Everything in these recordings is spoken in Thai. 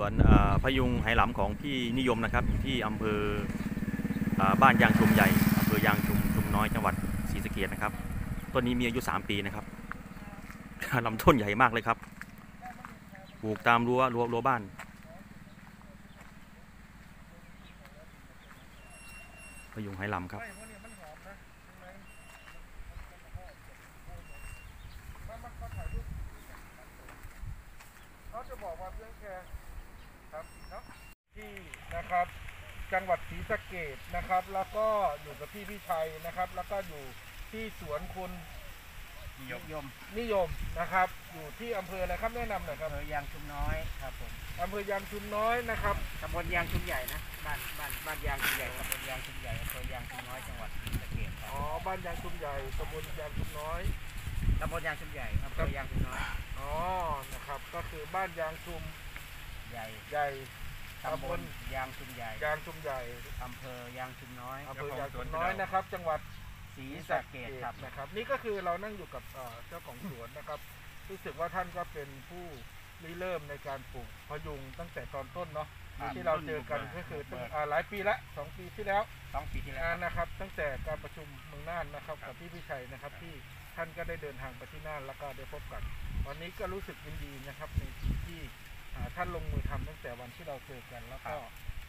วนพยุงไหหลำของพี่นิยมนะครับอยู่ที่อำเภออบ้านยางชุมใหญ่อำเภอยางชุมชุมน้อยจังหวัดศรีสะเกษนะครับต้นนี้มีอายุ 3 ปีนะครับลำต้นใหญ่มากเลยครับปลูกตามรั้วรั้วรั้วบ้าน พยุงไหหลำครับเพรายหอมนะใช่ไหมมันมันก็ถ่ายรูปเขาจะบอกว่าเพื่อนแครับ นะครับ จังหวัดศรีสะเกดนะครับ แล้วก็อยู่กับพี่พี่ชัยนะครับ แล้วก็อยู่ที่สวนคุณนิยมยมนิยมนะครับ อยู่ที่อำเภออะไรครับแนะนำหน่อยครับอำเภอยางชุมน้อยครับผมอำเภอยางชุมน้อยนะครับตำบลยางชุมใหญ่นะบ้านบ้านบ้านยางชุมใหญ่ตำบลยางชุมใหญ่อำเภอยางชุมน้อยจังหวัดศรีสะเกษคอ๋รัอบบ้านยางชุมใหญ่ตำบลยางชุมน้อยตำบลยางชุมใหญ่อำเภอยางชุมน้อยอ๋อนะครับ ก็คือบ้านยางชุมใหญ่ใหญ่ ตำบลยางชุมใหญ่ยางชุมใหญ่อำเภอยางชุมน้อยอำเภอยางชุมน้อยนะครับ จังหวัดศรีศรีสะสะเกเกษษครับนะครับ นี่ก็คือเรานั่งอยู่กับเอ่อเจ้าของสวนนะครับ รู้สึกว่าท่านก็เป็นผู้ริเริ่มในการปลูกพยุงตั้งแต่ตอนต้นเนาะที่เราเจอกันก็คือตั้งอ่าหลายปีละสองปีที่แล้วสองปีที่แล้วอ่านะครับ ตั้งแต่การประชุมเมืองน่านนะครับกับพี่พิชัยนะครับที่ท่านก็ได้เดินทางไปที่น่านแล้วก็ได้พบกัน วันนี้ก็รู้สึกยินดีนะครับในสิ่งที่ อ่าท่านลงมือทำตั้งแต่วันที่เราเจอกัน แล้วก็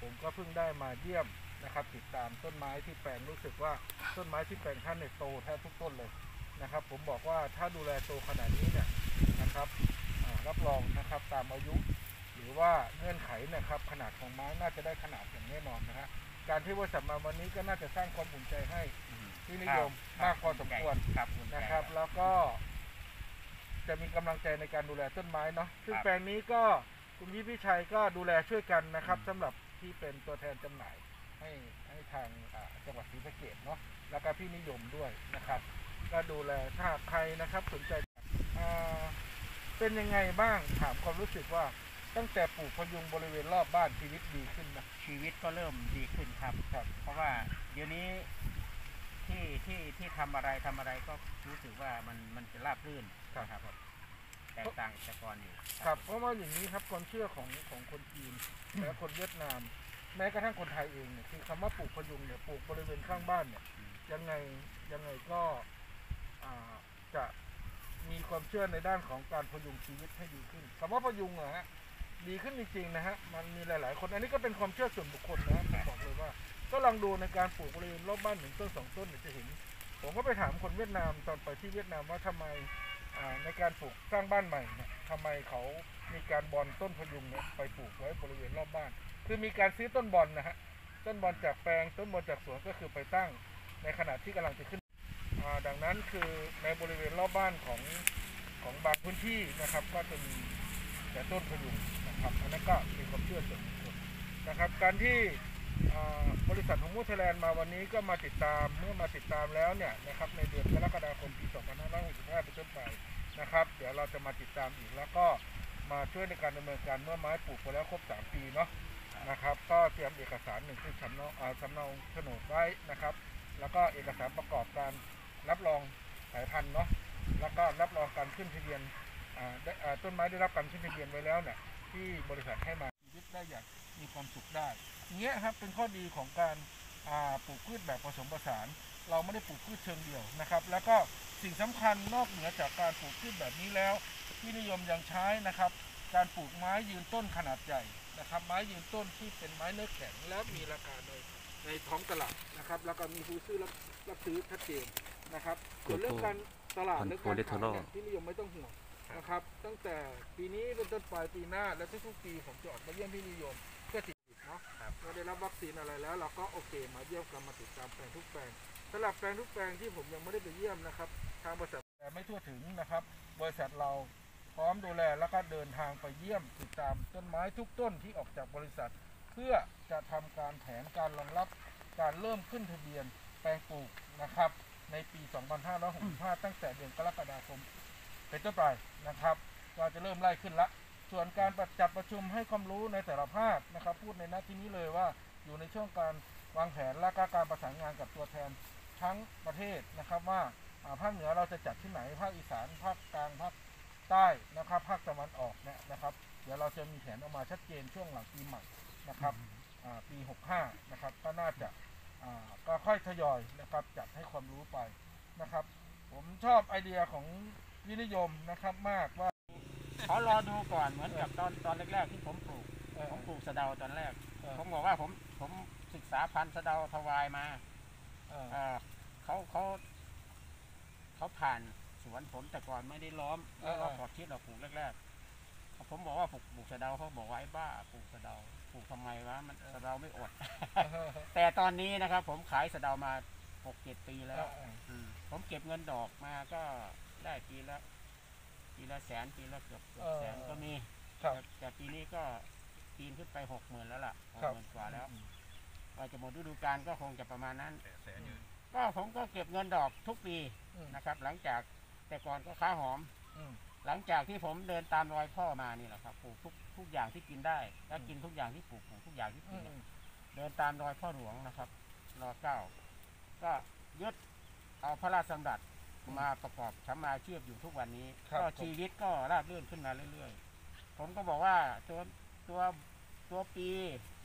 ผมก็เพิ่งได้มาเยี่ยมนะครับ ติดตามต้นไม้ที่แปลงรู้สึกว่าต้นไม้ที่แปลงท่านเนี่ยโตแทบทุกต้นเลยนะครับ ผมบอกว่าถ้าดูแลโตขนาดนี้เนี่ยนะครับอ่ารับรองนะครับตามอายุ หรือว่าเงื่อนไขเนะครับขนาดของไม้น่าจะได้ขนาดอย่างแน่นอนนะฮะการที่ว่าสัมมาวันนี้ก็น่าจะสร้างความอุ่นใจให้ที่นิยมมากพอสมควร ครับอุ่นใจนะครับแล้วก็จะมีกำลังใจในการดูแลต้นไม้เนาะซึ่งครับ แปลงนี้ก็ คุณพี่พี่ชัยก็ดูแลช่วยกันนะครับสำหรับที่เป็นตัวแทนจำหน่ายให้ให้ทางอ่าจังหวัดศรีสะเกดเนาะแล้วก็พี่นิยมด้วยนะครับ ก็ดูแลถ้าใครนะครับสนใจอ่าเป็นยังไงบ้างถามความรู้สึกว่าตั้งแต่ปลูกพยุงบริเวณรอบบ้านชีวิตดีขึ้นนะ ชีวิตก็เริ่มดีขึ้นครับ ครับ เพราะว่าเดี๋ยวนี้ที่ที่ที่ทำอะไรทำอะไรก็รู้สึกว่ามันมันจะราบรื่นครับนะครับ แตกต่างจากแต่ก่อนอยู่ครับเพราะว่าอย่างนี้ครับความเชื่อของของคนจีนและคนเวียดนาม แม้กระทั่งคนไทยเองเนี่ยคือคำว่าปลูกพยุงเนี่ยปลูกบริเวณข้างบ้านเนี่ยยังไงยังไงก็อ่าจะมีความเชื่อในด้านของการพยุงชีวิตให้ดีขึ้นคำว่าพยุงอะฮะดีขึ้นจริงๆนะฮะมันมีหลาย ๆ คนอันนี้ก็เป็นความเชื่อส่วนบุคคลนะฮะผมบอกเลยว่า ก็ลองดูในการปลูกบริเวณรอบบ้านหนึ่งต้นสองต้นเนี่ยจะเห็น ผมก็ไปถามคนเวียดนามตอนไปที่เวียดนามว่าทำไมอ่า ในการปลูกสร้างบ้านใหม่เนี่ยทำไมเขามีการบอลต้นพยุงเนี่ยไปปลูกไว้บริเวณรอบบ้าน คือมีการซื้อต้นบอลนะฮะต้นบอลจากแปลงต้นบอลจากสวนก็คือไปตั้งในขณะที่กำลังจะขึ้นดังนั้นคือในบริเวณรอบบ้านของของบางพื้นที่นะครับ ก็จะมีแต่ต้นพยุงนะครับอันนั้นก็เป็นความเชื่อส่วนบุคคลนะครับ การที่ บริษัทของมูเทแลนด์มาวันนี้ก็มาติดตามเมื่อมาติดตามแล้วเนี่ยนะครับในเดือนกรกฎาคมปี 2565เป็นต้นไปนะครับ เดี๋ยวเราจะมาติดตามอีกแล้วก็มาช่วยในการดำเนินการเมื่อไม้ปลูกไปแล้วครบ 3 ปีเนาะนะครับ ก็เตรียมเอกสารหนึ่งคือสำเนาสำเนาโฉนดไว้นะครับ แล้วก็เอกสารประกอบการรับรองสายพันธุ์เนาะแล้วก็รับรองการขึ้นทะเบียนต้นไม้ได้รับการขึ้นทะเบียนไว้แล้วเนี่ยที่บริษัทให้มา ได้อย่างมีความสุขได้เงี้ยครับเป็นข้อดีของการาปลูกพืชแบบผสมผสาน เราไม่ได้ปลูกพืชเชิงเดี่ยวนะครับ แล้วก็สิ่งสำคัญนอกเหนือจากการปลูกพืชแบบนี้แล้ว ที่นิยมยังใช้นะครับ การปลูกไม้ยืนต้นขนาดใหญ่นะครับ ไม้ยืนต้นที่เป็นไม้เนื้อแข็งและมีราคาในในท้องตลาดนะครับ แล้วก็มีผู้ซื้อรับรับซื้อชัดเจนนะครับส่วนเรื่องการตลาดและการขายเนี่ยที่นิยมไม่ต้องห่วง นะครับ ตั้งแต่ปีนี้เป็นต้นไปปีหน้าและทุกๆปีผมจะออกมาเยี่ยมพี่นิยมเพื่อติดเนาะครับเราได้รับวัคซีนอะไรแล้ว เราก็โอเค มาเยี่ยมกันมาติดตามแปลงทุกแปลงสำหรับแปลงทุกแปลงที่ผมยังไม่ได้ไปเยี่ยมนะครับ ทางบริษัทแต่ไม่ทั่วถึงนะครับ บริษัทเราพร้อมดูแลแล้วก็เดินทางไปเยี่ยมติดตามต้นไม้ทุกต้นที่ออกจากบริษัท เพื่อจะทำการแผนการรองรับการเริ่มขึ้นทะเบียนแปลงปลูกนะครับ ในปี 2565 ตั้งแต่เดือนกรกฎาคม เป็นต้นไปนะครับก็จะเริ่มไล่ขึ้นละ ส่วนการประจัดประชุมให้ความรู้ในแต่ละภาคนะครับ พูดในหน้าที่นี้เลยว่าอยู่ในช่วงการวางแผนและก็การประสานงานกับตัวแทนทั้งประเทศนะครับว่าภาคเหนือเราจะจัดที่ไหนภาคอีสานภาคกลางภาคใต้นะครับภาคตะวันออกเนี่ยนะครับ เดี๋ยวเราจะมีแผนออกมาชัดเจนช่วงหลังปีใหม่นะครับปี 65 นะครับ ก็น่าจะก็ค่อยทยอยนะครับจัดให้ความรู้ไปนะครับ ผมชอบไอเดียของ วินิยมนะครับมากว่า เขารอดูก่อนเหมือนกับตอนตอนแรกๆที่ผมปลูก เอ่อผมปลูกสะเดาตอนแรก เออผมบอกว่าผมผมศึกษาพันธุ์สะเดาทวายมาเอ่อเอ่อเขาเขาเขาผ่านสวนผมแต่ก่อนไม่ได้ล้อมแล้วเราขอคิดเราปลูกแรกๆผมบอกว่าปลูกปลูกสะเดาเขาบอกว่าไอ้บ้าปลูกสะเดาปลูกทำไมวะมันสะเดาไม่อดแต่ตอนนี้นะครับ ผมขายสะเดามาหกเจ็ดปีแล้ว อืมผมเก็บเงินดอกมาก็ ได้ปีละปีละแสนปีละเกือบเกือบแสนเออก็มีครับ แต่แต่ปีนี้ก็ปีนขึ้นไปหกหมื่นแล้วล่ะหกครับ หมื่นกว่าแล้วก็จะหมดฤดูกาลก็คงจะประมาณนั้นก็ผมก็เก็บเงินดอกทุกปีอืมนะครับ หลังจากแต่ก่อนก็ค้าหอม อืม หลังจากที่ผมเดินตามรอยพ่อมานี่แหละครับปลูกทุกทุกอย่างที่กินได้แล้วกินทุกอย่างที่ปลูกปลูกทุกอย่างที่อืกินม เดินตามรอยพ่อหลวงนะครับรอเก้า ก็ยึดเอาพระราชดำรัส มาประกอบทำอาชีพอยู่ทุกวันนี้ ครับก็ผม ชีวิตก็ราบรื่นขึ้นมาเรื่อยๆ ผมก็บอกว่าตัวตัวตัวปี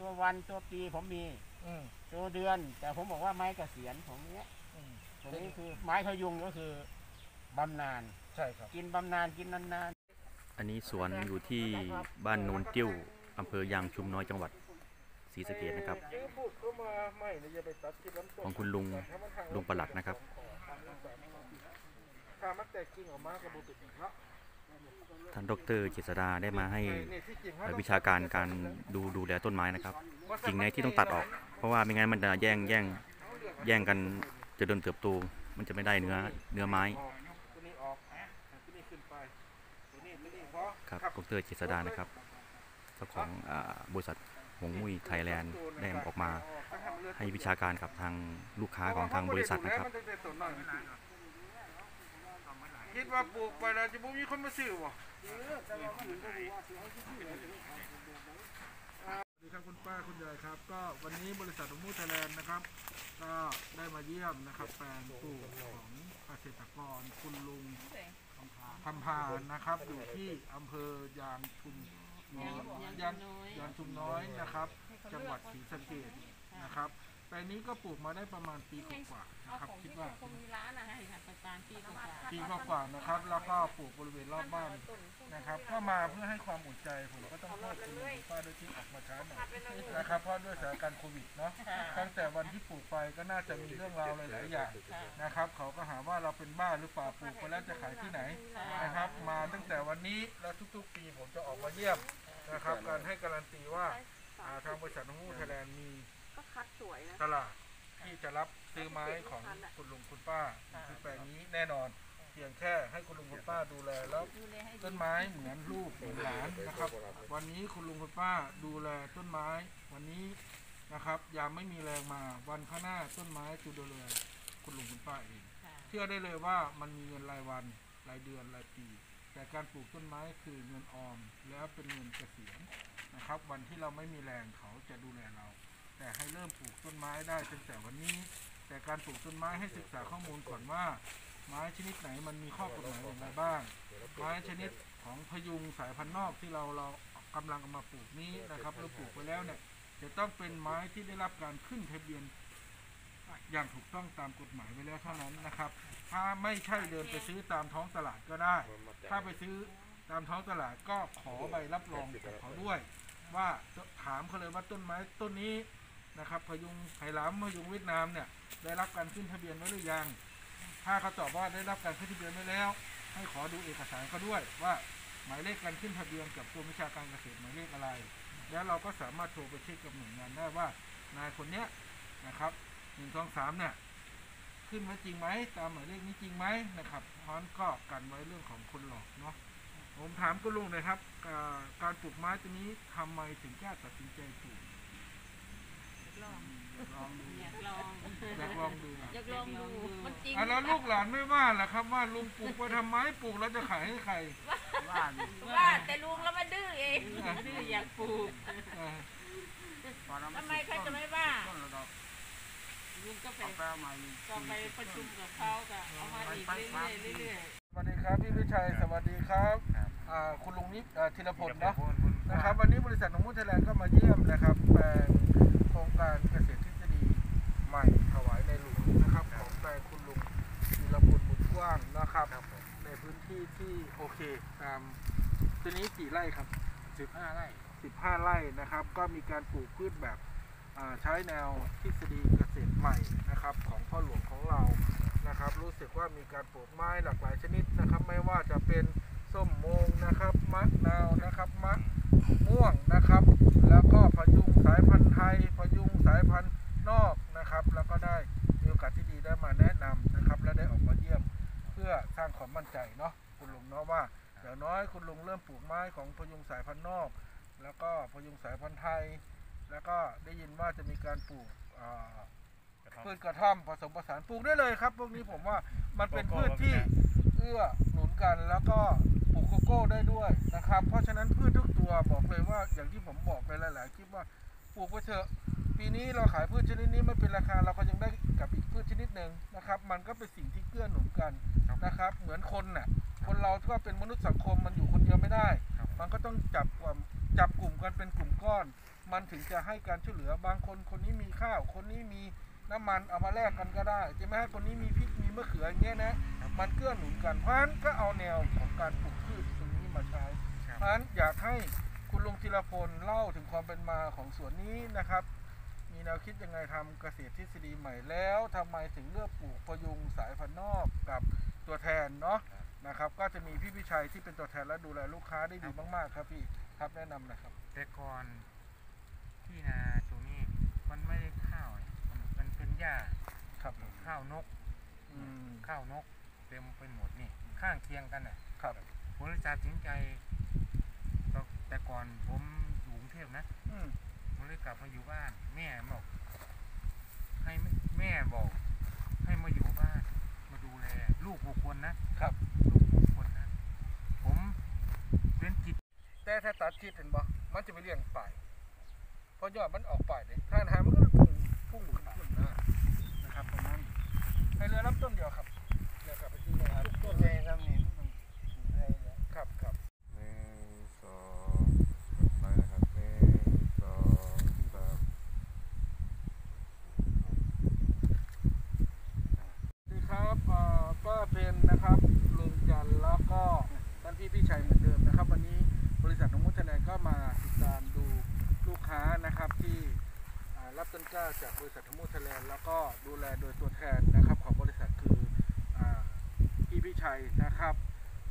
ตัววันตัวปีผมมีอืมตัวเดือน แต่ผมบอกว่าไม้เกษียณของเนี้ยอืมตรงนี้คือไม้พยุงก็คือบำนาญใช่ครับ กินบำนาญกินนานอันนี้สวนอยู่ที่บ้านโนนติ้วอำเภอยางชุมน้อยจังหวัดศรีสะเกษนะครับยื้อพูดเข้ามาไม่เนี่ยอย่าไปตัดที่ลำต้นของคุณลุงลุงประหลัดนะครับถ้ามันแตกกิ่งออกมากับบุตรอีกเนาะท่านดรเจษดาได้มาให้นี่ที่จริงเอ่อวิชาการการดูดูแลต้นไม้นะครับกิ่งไหนที่ต้องตัดออก เพราะว่าไม่งั้นมันจะแย่งแย่งแย่งกันจะเดินเติบโตมันจะไม่ได้เนื้อเนื้อไม้ออกตัวนี้ออกตัวนี้ขึ้นไปตัวนี้ตัวนี้พอครับดรเจษดานะครับเจ้าของอาบริษัทหงมุ้ยไทยแลนด์ได้ออกมาให้วิชาการกับทางลูกค้าของทางบริษัทนะครับ คิดว่าปลูกไปแล้วจะบ่มีคนมาซื้อบ่สวัสดีครับคุณป้าคุณยายครับ ก็วันนี้บริษัทมูไทยแลนด์นะครับ ก็ได้มาเยี่ยมนะครับแปลงปลูกของเกษตรกรคุณลุงคำพานะครับ อยู่ที่อำเภอยางชุมน้อยยางยางชุมน้อยนะครับ จังหวัดศรีสะเกษนะครับ แปลงนี้ก็ปลูกมาได้ประมาณปีกว่าๆนะครับคิดว่าคงมีร้านอะไรค่ะประมาณปีกว่าปีกว่าๆนะครับ แล้วก็ปลูกบริเวณรอบบ้านนะครับ ก็มาเพื่อให้ความอุ่นใจผมก็ต้องโทษคุณลุงคุณป้าด้วยที่ออกมาช้าหน่อยนะครับ เพราะด้วยสถานการณ์โควิดเนาะ ตั้งแต่วันที่ปลูกไปก็น่าจะมีเรื่องราวหลายๆอย่างนะครับ เขาก็หาว่าเราเป็นบ้าหรือเปล่าปลูกไปแล้วจะขายที่ไหนนะครับ มาตั้งแต่วันนี้และทุกๆ ปีผมจะออกมาเยี่ยมนะครับ การให้การันตีว่าอ่าทางบริษัทน้องมูไทยแลนด์มี ก็คัดสวยนะ ตลาดที่จะรับซื้อไม้ของคุณลุงคุณป้าที่แปลงนี้แน่นอน เพียงแค่ให้คุณลุงคุณป้าดูแลแล้วดูแลให้ดีต้นไม้เหมือนลูกเหมือนหลานนะครับ วันนี้คุณลุงคุณป้าดูแลต้นไม้ วันนี้นะครับยามไม่มีแรงมาวันข้างหน้าต้นไม้จะดูแลคุณลุงคุณป้าเองค่ะเชื่อได้เลยว่ามันมีเงินรายวันรายเดือนรายปี แต่การปลูกต้นไม้คือเงินออมแล้วเป็นเงินเกษียณนะครับ วันที่เราไม่มีแรงเขาจะดูแลเรา แต่ให้เริ่มปลูกต้นไม้ได้ตั้งแต่วันนี้ แต่การปลูกต้นไม้ให้ศึกษาข้อมูลก่อนว่า ไม้ชนิดไหนมันมีข้อกฎหมายอย่างไรบ้าง ไม้ชนิดของพยุงสายพันธุ์นอกที่เราเรากำลังมาปลูกนี้นะครับเราปลูกไปแล้วเนี่ยจะต้องเป็นไม้ที่ได้รับการขึ้นทะเบียนอย่างถูกต้องตามกฎหมายไว้แล้วเท่านั้นนะครับ ถ้าไม่ใช่เดินไปซื้อตามท้องตลาดก็ได้ ถ้าไปซื้อตามท้องตลาดก็ขอใบรับรองจากเขาด้วย ว่าถามเขาเลยว่าต้นไม้ต้นนี้ นะครับพยุงไหหลามพยุงเวียดนามเนี่ยได้รับการขึ้นทะเบียนไว้หรือยัง ถ้าเขาตอบว่าได้รับการขึ้นทะเบียนไว้แล้ว ให้ขอดูเอกสารเขาด้วยว่าหมายเลขการขึ้นทะเบียนกับกรมวิชาการเกษตรหมายเลขอะไร แล้วเราก็สามารถโทรไปเช็คกับหน่วยงานได้ว่านายคนเนี้ยนะครับหนึ่งสองสามเนี่ยขึ้นไว้จริงไหมตามหมายเลขนี้จริงไหมนะครับพราะฉะนั้นก็กันไว้เรื่องของคนหลอกเนาะผมถามคุลุงน่อยครับ การปลูกไม้ตัวนี้ทำไมถึงกล้าตัดสินใจปลูก ลองอยากลองดูอยากลองอยากลองดูอยากลองดูมันจริงอะแล้วลูกหลานไม่ว่าเหรอครับว่าลุงปลูกไปทำไมปลูกแล้วจะขายให้ใครๆว่านี่ว่าแต่ลุงแล้วมันดื้อเองดื้ออยากปลูกเออตอนนั้นทำไมเขาจะไม่ว่าต้นละดอกลุงก็ไปเอาแปลใหม่ก็ไปประชุมกับเขาก็เอามาอีกเรื่อยๆเรื่อยสวัสดีครับพี่วิชัยสวัสดีครับครับอ่าคุณลุงนิอ่าธีรพลเนาะนะครับ วันนี้บริษัทของมูไทยแลนด์ก็มาเยี่ยมนะครับแปลงโครงการเกษตรทฤษฎีใหม่ถวายในหลวงนะครับของแปลงคุณลุงธีรพลบุญกว้างนะครับในพื้นที่ที่โอเคตามตัวนี้กี่ไร่ครับสิบห้าไร่ 15 ไร่นะครับ ก็มีการปลูกพืชแบบอ่าใช้แนวทฤษฎีเกษตรใหม่นะครับ ของพ่อหลวงของเรานะครับ รู้สึกว่ามีการปลูกไม้หลากหลายชนิดนะครับ ไม่ว่าจะเป็นส้มโมงนะครับมะนาวนะครับมะ ม่วงนะครับ แล้วก็พยุงสายพันธุ์ไทย พยุงสายพันธุ์นอกนะครับ แล้วก็ได้มีโอกาสที่ดีได้มาแนะนำนะครับ และได้ออกมาเยี่ยม เพื่อสร้างความมั่นใจเนาะคุณลุงเนาะว่าอย่างน้อยคุณลุงเริ่มปลูกไม้ของพยุงสายพันธุ์นอก แล้วก็พยุงสายพันธุ์ไทย แล้วก็ได้ยินว่าจะมีการปลูกพืชกระท่อมผสมผสานปลูกได้เลยครับ พวกนี้ผมว่ามันเป็นพืชที่เอื้อหนุนกันแล้วก็ ลูกโกโก้ได้ด้วยนะครับ เพราะฉะนั้นพืชทุกตัวบอกเลยว่าอย่างที่ผมบอกไปหลายๆคลิปว่าปลูกไปเถอะปีนี้เราขายพืชชนิดนี้ไม่เป็นราคาเราก็ยังได้กับอีกพืชชนิดหนึ่งนะครับ มันก็เป็นสิ่งที่เกื้อหนุนกันนะครับ เหมือนคนน่ะคนเราก็เป็นมนุษย์สังคมมันอยู่คนเดียวไม่ได้ มันก็ต้องจับกลุ่มจับกลุ่มกันเป็นกลุ่มก้อน มันถึงจะให้การช่วยเหลือบางคนคนนี้มีข้าว คนนี้มี น้ำมันเอามาแลกกันก็ได้ใช่ไหมคนนี้มีพริกมีมะเขืออย่างเงี้ยนะ มันเกื้อหนุนกันเพราะฉะนั้นก็เอาแนวของการปลูกพืชตรงนี้มาใช้เพราะฉะนั้นอยากให้คุณลุงธีรพลเล่าถึงความเป็นมาของสวนนี้นะครับ มีแนวคิดยังไงทำเกษตรทฤษฎีใหม่แล้วทำไมถึงเลือกปลูกพยุงสายพันธุ์นอกกับตัวแทนเนาะนะครับ ก็จะมีพี่พิชัยที่เป็นตัวแทนและดูแลลูกค้าได้ดีมากๆ ครับพี่ครับแนะนำหนะครับ แต่ก่อนที่นาตรงนี้มันไม่ได้ หญ้าครับผมข้าวนกอืม ข้าวนกเต็มไปหมดนี่ ข้างเคียงกันน่ะครับ ผมเลยตัดสินใจก็แต่ก่อนผมอยู่กรุงเทพนะ อืม ผมเลยกลับมาอยู่บ้าน แม่บอก ให้แม่บอก ให้มาอยู่บ้าน มาดูแล ลูกหกคนนะครับ ลูกหกคนนะ ผมเป็นจิตแต่ถ้าตัดชิดเห็นบ่มันจะไปเลี้ยงป่ายเพราะยอดมันออกป่ายเลยถ้าหามันก็พุ่งพุ่งขึ้นขึ้นหน้านะครับประมาณ ให้เรือลำต้นเดียวครับเรือกลับไปที่เลยครับต้นใช่ครับนี่มันถูกได้แล้วครับครับหนึ่งสองไปนะครับหนึ่งสองสามสวัสดีครับเอ่อก็เป็นนะครับลุงจันทร์แล้วก็ท่านพี่พี่ชัยเหมือนเดิมนะครับ วันนี้บริษัทนงมุทแนนก็มาติดตามดูลูกค้านะครับที่ รับต้นกล้าจากบริษัททมุทแนนแล้วก็ดูแลโดยตัวแทนนะครับของบริษัทคืออพี่พิชัยนะครับ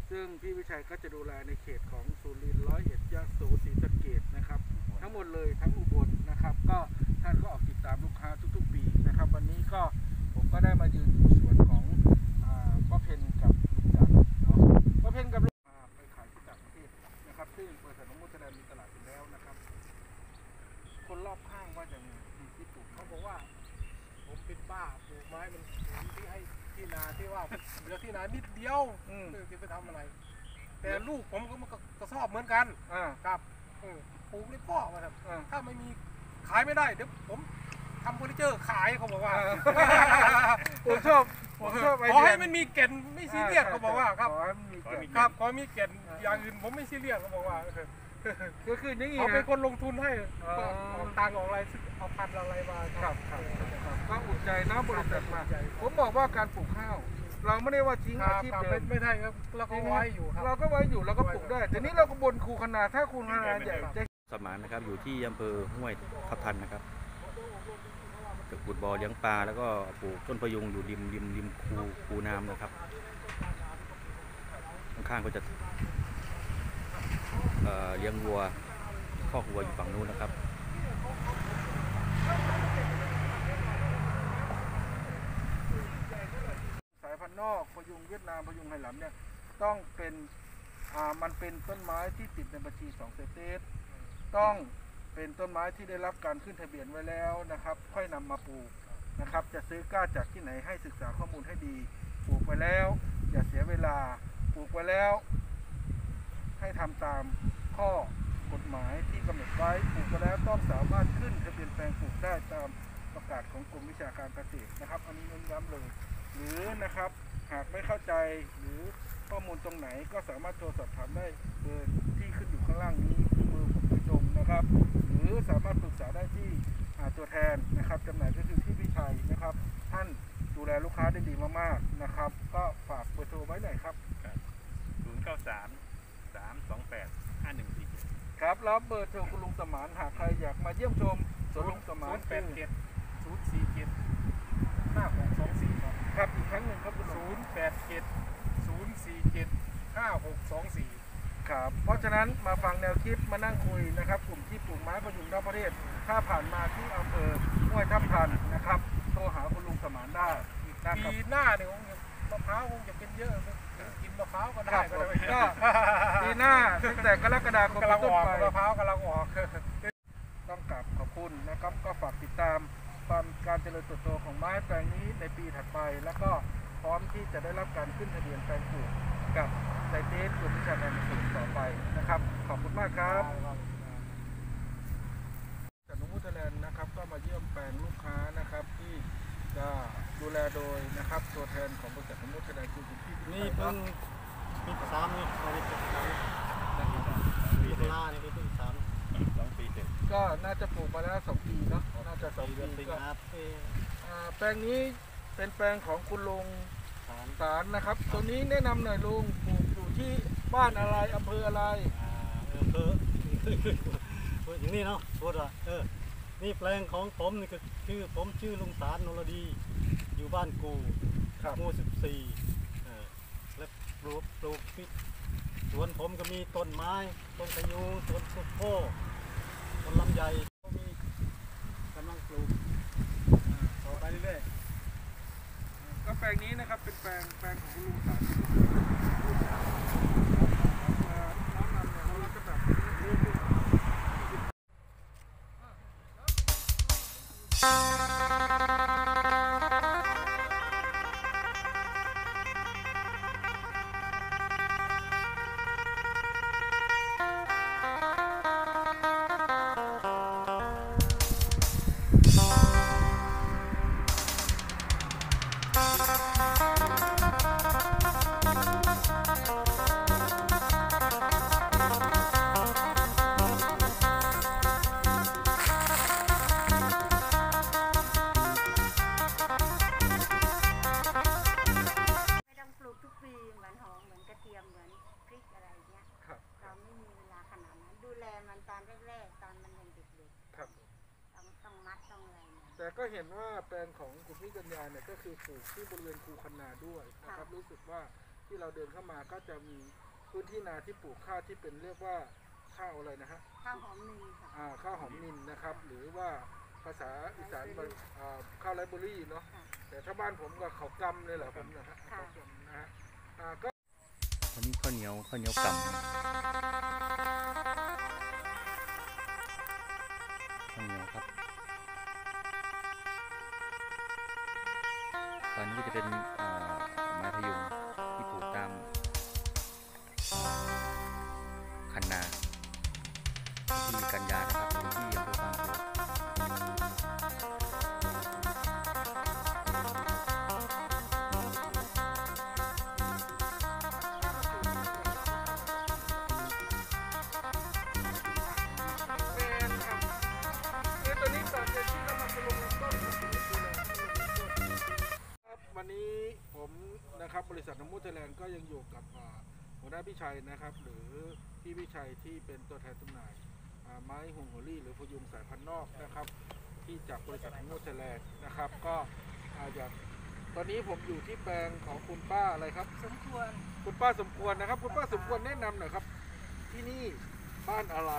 ซึ่งพี่พิชัยก็จะดูแลในเขตของสุรินทร์ร้อยเอ็ดยะโสศรีสะเกดนะครับ ทั้งหมดเลยทั้งอุบลนะครับ ก็ท่านก็ออกติดตามลูกค้าทุกๆ ปีนะครับ วันนี้ก็ผมก็ได้มายืนอยู่ อบข้างว่าจะมีมีที่ปลูกเขาบอกว่า ผมเป็นบ้าปลูกไม้มันผมที่ให้ที่นาที่ว่าเหลือที่นานิดเดียวอืมเออจะไปทำอะไร แต่ลูกผมก็มันก็กระสอบเหมือนกันอ่าครับเออปลูกในพ่อมาครับอ่าถ้าไม่มีขายไม่ได้เดี๋ยวผมทำเฟอร์นิเจอร์ขายเขาบอกว่าผมชอบผมชอบไอขอเดียให้มันมีเก่นไม่ซีเรียสเขาบอกว่าครับขอให้มันมีเกียรติครับขอมีเก่นอย่างอื่นผมไม่ซีเรียสเขาบอกว่าเออ ก็คืออย่างนี้เขาเป็นนะ คนลงทุนให้อ๋อออกตังค์ออกอะไรซื้อเอาพันธุ์อะไรมาครับครับครับก็อุ่นใจนะบริษัทมา ผมบอกว่าการปลูกข้าว เราไม่ได้ว่าทิ้งคอารับชีพครับเดิไม่มไม่ได้ครับแล้วก็ไว้อยู่ครับเราก็ไว้อยู่เราก็ปลูกได้ แต่นี้เราก็บนคูขนาดถ้าคูขนาดใหญ่จะ สมานนะครับอยู่ที่อำเภอห้วยทับทันนะครับจะขุดบ่อเลี้ยงปลาแล้วก็ปลูกต้นพะยุงอยู่ริมริมริมคูคูน้ำนะครับ ข้างๆก็จะ เลี้ยงวัวคอกวัวอยู่ฝั่งนู้นนะครับสายพันธุ์นอกพยุงเวียดนามพยุงไหหลำเนี่ยต้องเป็นมันเป็นต้นไม้ที่ติดในบัญชีสองเซเตสต้องเป็นต้นไม้ที่ได้รับการขึ้นทะเบียนไว้แล้วนะครับ ค่อยนำมาปลูกนะครับ จะซื้อกล้าจากที่ไหนให้ศึกษาข้อมูลให้ดี ปลูกไปแล้ว อย่าเสียเวลา ปลูกไปแล้ว ให้ทำตามข้อกฎหมายที่กำหนดไว้ปลูกแล้วต้องสามารถขึ้นทะเบียนแปลงปลูกได้ตามประกาศของกรมวิชาการเกษตรนะครับ อันนี้เน้นย้ำเลย หรือนะครับหากไม่เข้าใจหรือข้อมูลตรงไหนก็สามารถโทรสอบถามได้เบอร์ที่ขึ้นอยู่ข้างล่างนี้คือเบอร์ผมโดยตรงนะครับ หรือสามารถปรึกษาได้ที่ตัวแทนนะครับจำหน่ายก็คือที่พี่ชัยนะครับ ท่านดูแลลูกค้าได้ดีมากๆนะครับ ก็ฝากเบอร์โทรไว้หน่อยครับ 093 ครับแล้วเบอร์โทรคุณลุงสมานหากใครอยากมาเยี่ยมชมสวนลุงสมานแปคือดเจ็ดศูนย์สี่เจ็ดห้าหกสองสี่ครับครับอีกครั้งหนึ่งครับคุณลุศูงนย์แปดเจ็ดศูนย์สี่เจ็ดห้าหกสองสี่ครับเพราะฉะนั้นมาฟังแนวคิดมานั่งคุยนะครับ กลุ่มที่ปลูกไม้ประยุงนอกประเทศ ถ้าผ่านมาที่อำเภอห้วยทับทันนะครับโทรหาคุณลุงสมานได้นะครับ ปีหน้าเนี่ยคงจะ มะพร้าวคงจะเป็นเยอะกินมะพร้าวก็คได้รับก็ผมได้ก็ปีหน้าตั้งแต่กรกฎาคมกำลัเป็นงต้อนอกไปมะพร้าวกำลังออกต้องกลับขอบคุณนะครับก็ฝากติดตามความการเจริญเติบโตของไม้แปลงนี้ในปีถัดไป แล้วก็พร้อมที่จะได้รับการขึ้นทะเบียนแปลงปลูกกับไซเตสกลุ่มวิชาการเกษตรต่อไปนะครับ ขอบคุณมากครับจากนุมุทแลนด์นะครับก็มาเยี่ยมแปลงลูกค้านะครับที่จะ ดูแลโดยนะครับตัวแทนของบริษัทนุมุทแลนด์คือคุณพี่นี่เพิ่งปีสามนี่ปีสามปีหน้านี่ปีสามสองปีเสร็จก็น่าจะปลูกมาแล้วสองปีเนาะน่าจะสองปีก็แปลงนี้เป็นแปลงของคุณลุงสารนะครับตัวนี้แนะนำหน่อยลุงปลูกอยู่ที่บ้านอะไรอำเภออะไรอ่าเออเพออย่างนี้เนาะพูดว่าเออนี่แปลงของผมนี่ก็ชื่อผมชื่อลุงสารนรดี อยู่บ้านกูครับหมู่สิบสี่เออและปลูกปลูกพิสวนผมก็มีต้นไม้ต้นพะยูงต้นสุโพต้นลำไยก็มีกำลังปลูกอ่าต่อไปเรื่อยๆก็แปลงนี้นะครับเป็นแปลงแปลงของคุณลุงสารเแต่ก็เห็นว่าแปลงของคุณพี่กัญญาเนี่ยก็คือปลูกที่บริเวณคูคันนาด้วยนะครับ รู้สึกว่าที่เราเดินเข้ามาก็จะมีพื้นที่นาที่ปลูกข้าวที่เป็นเรียกว่าข้าวอะไรนะฮะข้าวหอมนินค่ะอ่าข้าวหอมนินนะครับ หรือว่าภาษาอีสานมันอ่าข้าวไรเบอรี่เนาะค่ะแต่ถ้าบ้านผมก็เขาวกำเลยแหละผมนะฮะค่ะเขาวกำนะฮะอ่าก็วันนี้ข้าวเหนียวข้าวเหนียวกำนะข้าวเหนียวครับ อนนี้ก็จะเป็นอ่ รับบริษัทน้ำมูทไทยแลนด์ก็ยังอยู่กับอ่าหัวหน้าพี่ชัยนะครับ หรือพี่พี่ชัยที่เป็นตัวแทนจำหน่ายอ่าไม้หงหัวลี่หรือพะยูงสายพันธุ์นอกนะครับ ที่จากบริษัทน้ำมูทไทยแลนด์นะครับ ก็อ่าอยากตอนนี้ผมอยู่ที่แปลงของคุณป้าอะไรครับ สมควร คุณป้าสมควรนะครับ คุณป้าสมควรแนะนำหน่อยครับ ที่นี่บ้านอะไร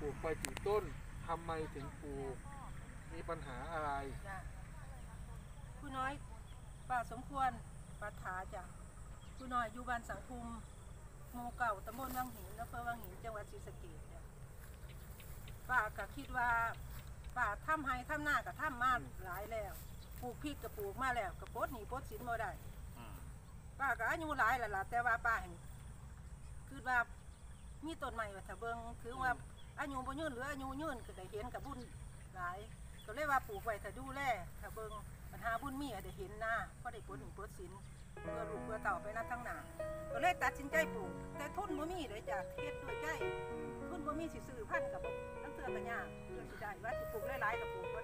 ปลูกไปกี่ต้นทำไมถึงปลูกมีปัญหาอะไร ผู้น้อยป้าสมควร ปัถาจ้ะผู้น้อยอยู่บ้านสังคุมหมู่เก่าตำบลวังหินอำเภอวังหินจังหวัดศรีสะเกษจ้ะป้าก็คิดว่าป้าทำให้ทำหน้าก็ทำมาหลายแล้วปลูกพริกก็ปลูกมาแล้วก็ปลดหนีปลดสินบ่ได้ป้าก็อายุหลายแล้วล่ะแต่ว่าป้าเห็นคือว่ามีต้นใหม่ว่าถ้าเบิ่งคือว่าอายุบ่ยืนหรืออายุยืนก็ได้เห็นกับบุญหลายก็เลยว่าปลูกไว้ถ้าดูแลถ้าเบิ่ง ปัญหาบุญมีอาจจะเห็นหน้าเพราะได้ปลดหนึ่งปลดสินเพื่อลูกเพื่อเต่าไปนับทั้งหนาก็เลยตัดสินใจปลูก แต่ทุนบ่มีเลยจ้ะเฮ็ดด้วยใจทุนบ่มีสิซื้อพันกับทั้งเตือกันยาเพื่อสิได้ว่าสิปลูกหลายๆกับปลูกบ่